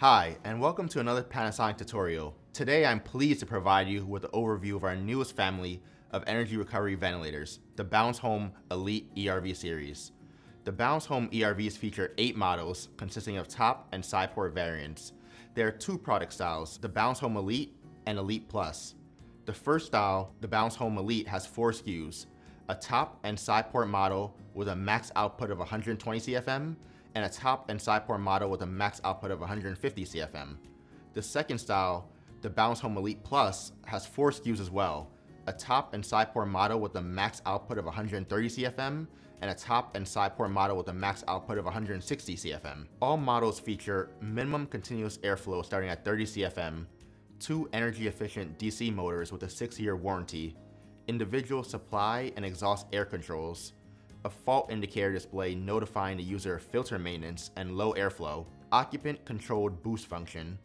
Hi, and welcome to another Panasonic tutorial. Today I'm pleased to provide you with an overview of our newest family of energy recovery ventilators, the BalancedHome Elite ERV series. The BalancedHome ERVs feature eight models consisting of top and side port variants. There are two product styles, the BalancedHome Elite and Elite Plus. The first style, the BalancedHome Elite, has four SKUs, a top and side port model with a max output of 120 CFM, and a top and side port model with a max output of 150 CFM. The second style, the BalancedHome Elite Plus, has four SKUs as well, a top and side port model with a max output of 130 CFM, and a top and side port model with a max output of 160 CFM. All models feature minimum continuous airflow starting at 30 CFM, two energy efficient DC motors with a six year warranty, individual supply and exhaust air controls, a fault indicator display notifying the user of filter maintenance and low airflow, occupant controlled boost function,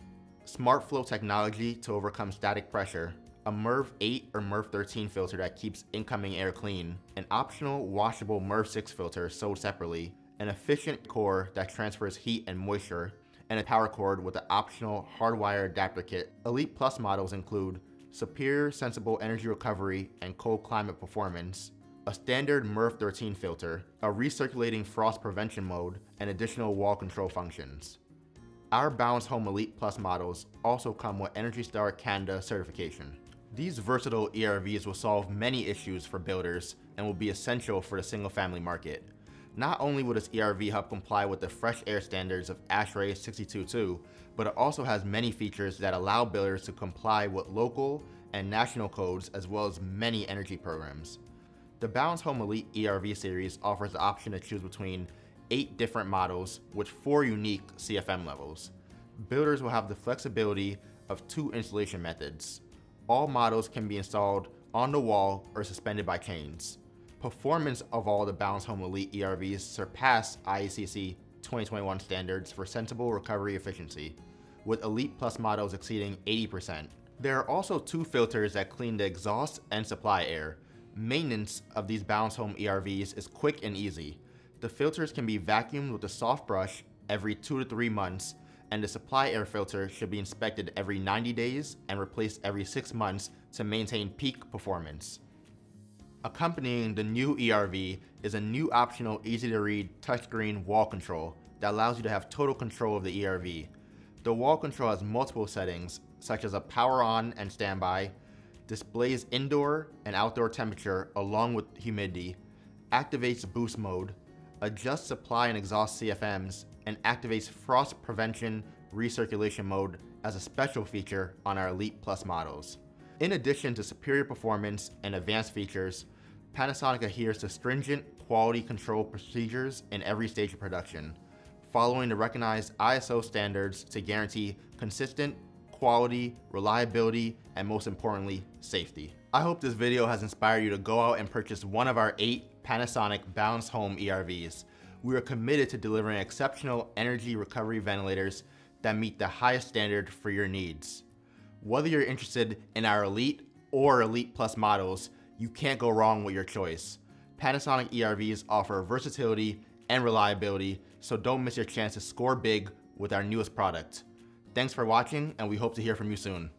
smart flow technology to overcome static pressure, a MERV 8 or MERV 13 filter that keeps incoming air clean, an optional washable MERV 6 filter sold separately, an efficient core that transfers heat and moisture, and a power cord with an optional hardwire adapter kit. Elite Plus models include superior sensible energy recovery and cold climate performance, a standard MERV 13 filter, a recirculating frost prevention mode, and additional wall control functions. Our BalancedHome Elite Plus models also come with Energy Star Canada certification. These versatile ERVs will solve many issues for builders and will be essential for the single family market. Not only will this ERV help comply with the fresh air standards of ASHRAE 622, but it also has many features that allow builders to comply with local and national codes as well as many energy programs. The BalancedHome Elite ERV series offers the option to choose between eight different models with four unique CFM levels. Builders will have the flexibility of two installation methods. All models can be installed on the wall or suspended by chains performance of all the BalancedHome Elite ERVs surpass IECC 2021 standards for sensible recovery efficiency, with Elite Plus models exceeding 80%. There are also two filters that clean the exhaust and supply air. Maintenance of these BalancedHome ERVs is quick and easy. The filters can be vacuumed with a soft brush every two to three months, and the supply air filter should be inspected every 90 days and replaced every six months to maintain peak performance. Accompanying the new ERV is a new optional easy-to-read touchscreen wall control that allows you to have total control of the ERV. The wall control has multiple settings, such as a power on and standby, displays indoor and outdoor temperature along with humidity, activates boost mode, adjusts supply and exhaust CFMs, and activates frost prevention recirculation mode as a special feature on our Elite Plus models. In addition to superior performance and advanced features, Panasonic adheres to stringent quality control procedures in every stage of production, following the recognized ISO standards to guarantee consistent quality, reliability, and most importantly, safety. I hope this video has inspired you to go out and purchase one of our eight Panasonic BalancedHome ERVs. We are committed to delivering exceptional energy recovery ventilators that meet the highest standard for your needs. Whether you're interested in our Elite or Elite Plus models, you can't go wrong with your choice. Panasonic ERVs offer versatility and reliability, so don't miss your chance to score big with our newest product. Thanks for watching, and we hope to hear from you soon.